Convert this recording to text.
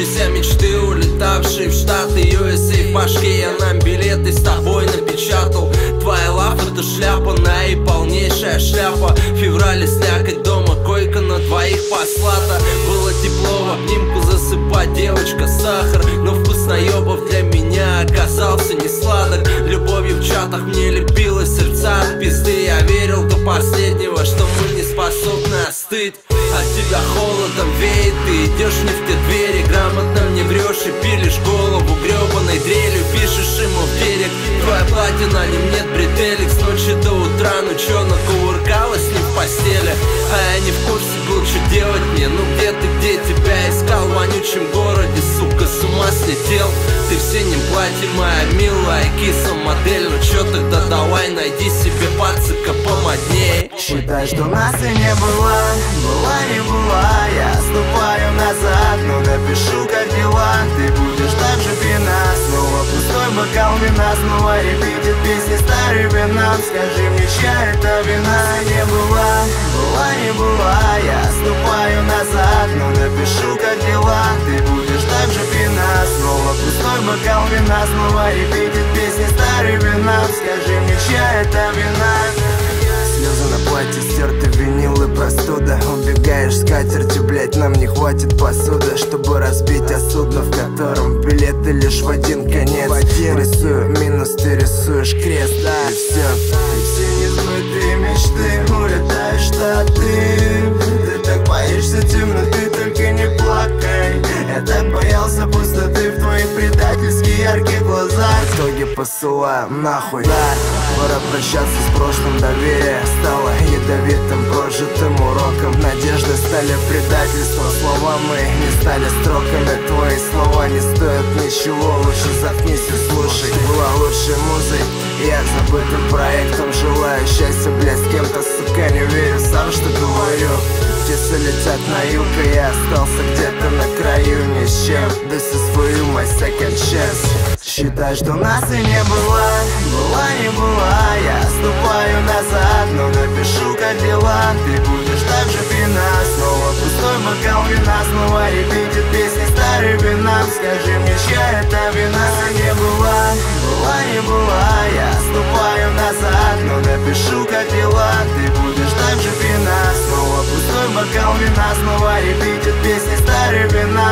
Сбывшиеся мечты, улетавшие в Штаты USA В башке. Я нам билеты с тобой напечатал. Твоя лав это шляпа, на и полнейшая шляпа. В феврале слякоть дома, койка на двоих послата. Было тепло в обнимку засыпать, девочка сахар. Но вкус наебов для меня оказался не сладок. Любовью в чатах мне лепило тебя холодом веет, ты идешь не в те двери Грамотно мне врешь и пилишь голову гребаной дрелью Пишешь ему в берег, твоя платье на нем нет бретелек С ночи до утра, ну чё, накувыркалась ним в постели. А я не в курсе был, что делать мне Ну где ты, где тебя искал? В вонючем городе, сука, с ума слетел. Ты в синем платье, моя милая киса модель Ну чё тогда, давай найди себе пацика помодней. Считай, что нас и не было, была не была. Я ступаю назад, но напишу, как дела. Ты будешь так же пьяна, снова пустой бокал вина Снова репетит песни старый нам Скажи мне, чья это вина? Не была, была не была. Я ступаю назад, но напишу, как дела. Ты будешь так же пьяна, снова пустой бокал вина Снова репетит песни старый нам Скажи мне, чья это вина? Слезы на платье, стерты винил и простуда. Убегаешь с катертью, блять, нам не хватит посуды Чтобы разбить о судно, в котором билеты лишь в один конец. Рисую минус, ты рисуешь крест, да, и все посылаю нахуй. Да, пора прощаться с прошлым доверие Стало ядовитым прожитым уроком. Надежды стали предательством Слова мои не стали строками. Твои слова не стоят ничего Лучше заткнись и слушай. Была лучшей музой я забытым проектом. Желаю счастья, блядь, с кем-то, сука, не верю сам, что говорю. Птицы летят на юг, и я остался где-то на краю ни с чем. This is for you, my second chance Считай, что нас и не было, была не была. Я ступаю назад, но напишу, как дела. Ты будешь так же пьяна, снова пустой бокал вина Снова репетит песни старый вина. Скажи мне, чья это вина? Не была, была не была. Я ступаю назад, но напишу, как дела. Ты будешь так же пьяна, снова пустой бокал вина Снова репетит песни старый вина